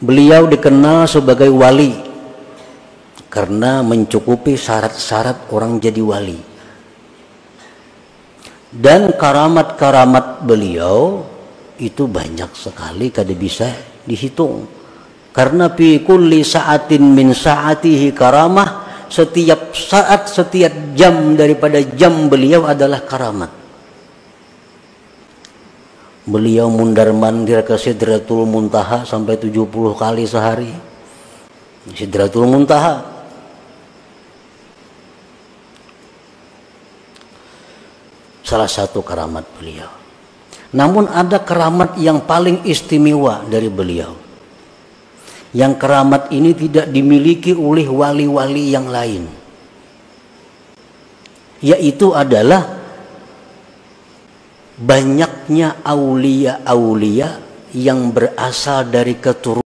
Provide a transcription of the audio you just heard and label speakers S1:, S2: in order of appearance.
S1: beliau dikenal sebagai wali karena mencukupi syarat-syarat orang jadi wali. Dan karamat-karamat beliau itu banyak sekali kada bisa dihitung. Karena fi kulli sa'atin min sa'atihi karamah setiap saat setiap jam daripada jam beliau adalah karamat beliau mundar mandir ke Sidratul Muntaha sampai 70 kali sehari Sidratul Muntaha salah satu keramat beliau. Namun ada keramat yang paling istimewa dari beliau. Yang keramat ini tidak dimiliki oleh wali-wali yang lain. Yaitu adalah banyaknya aulia-aulia yang berasal dari keturunan